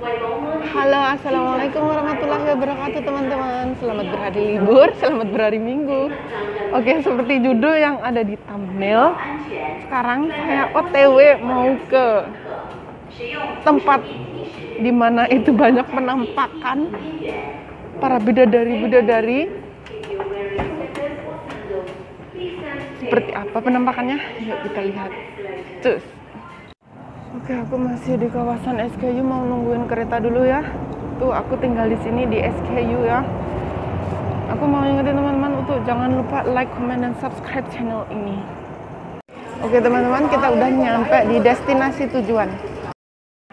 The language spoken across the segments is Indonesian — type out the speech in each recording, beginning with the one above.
Halo, assalamualaikum warahmatullahi wabarakatuh teman-teman. Selamat berhari libur, selamat berhari minggu. Oke, seperti judul yang ada di thumbnail, sekarang saya OTW mau ke tempat di mana itu banyak penampakan para bidadari-bidadari. Seperti apa penampakannya? Yuk kita lihat. Cus. Oke, aku masih di kawasan SKU mau nungguin kereta dulu ya. Tuh, aku tinggal di sini di SKU ya. Aku mau ingetin teman-teman untuk jangan lupa like, comment, dan subscribe channel ini. Oke teman-teman, kita udah nyampe di destinasi tujuan.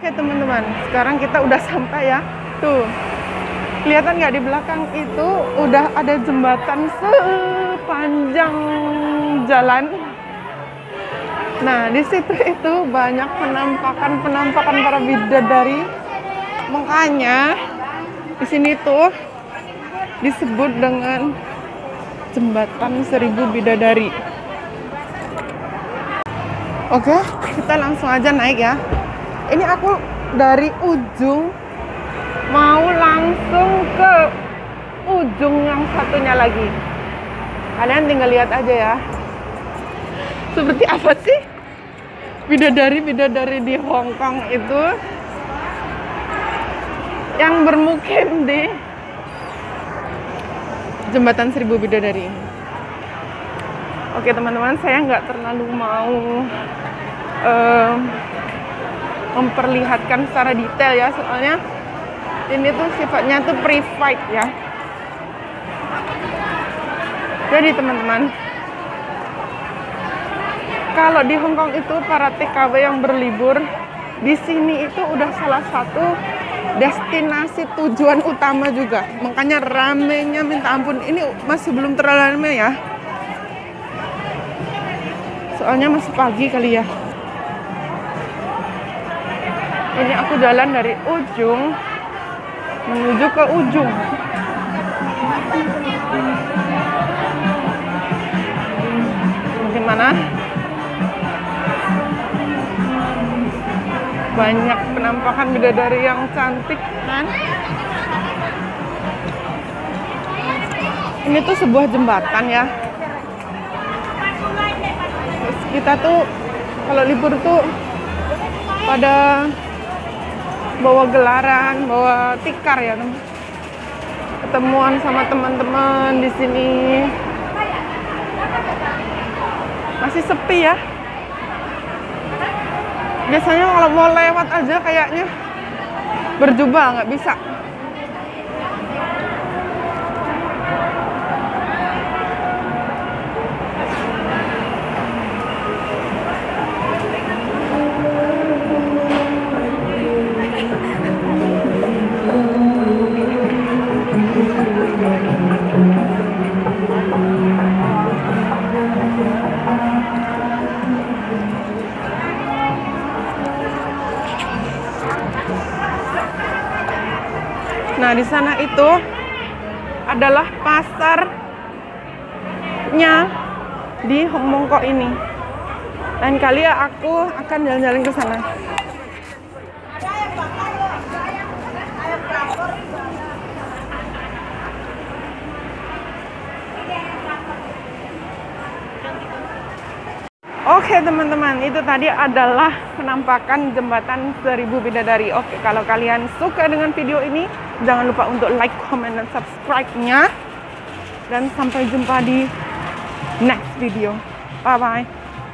Oke teman-teman, sekarang kita udah sampai ya. Tuh, kelihatan nggak di belakang itu udah ada jembatan sepanjang jalan Nah, di situ itu banyak penampakan-penampakan para bidadari. Makanya di sini tuh disebut dengan jembatan seribu bidadari. Oke, kita langsung aja naik ya. Ini aku dari ujung mau langsung ke ujung yang satunya lagi. Kalian tinggal lihat aja ya seperti apa sih bidadari-bidadari di Hong Kong itu yang bermukim di jembatan Seribu Bidadari ini. Oke teman-teman, saya nggak terlalu mau uh, memperlihatkan secara detail ya, soalnya ini tuh sifatnya tuh private ya. Jadi teman-teman, kalau di Hong Kong itu para TKW yang berlibur di sini itu udah salah satu destinasi tujuan utama juga. Makanya ramenya minta ampun. Ini masih belum terlalu rame ya. Soalnya masih pagi kali ya. Ini aku jalan dari ujung menuju ke ujung. Bagaimana? Banyak penampakan bidadari yang cantik kan? Ini tuh sebuah jembatan ya. Terus kita tuh kalau libur tuh pada bawa gelaran bawa tikar ya teman ketemuan sama teman-teman di sini. Masih sepi ya biasanya kalau mau lewat aja kayaknya. Berjubah nggak bisa Nah, di sana itu adalah pasarnya di Mongkok ini. Lain kali ya aku akan jalan-jalan ke sana. Oke teman-teman, itu tadi adalah penampakan jembatan Seribu Bidadari. Oke, kalau kalian suka dengan video ini, jangan lupa untuk like, comment, dan subscribe-nya. Dan sampai jumpa di next video. Bye-bye.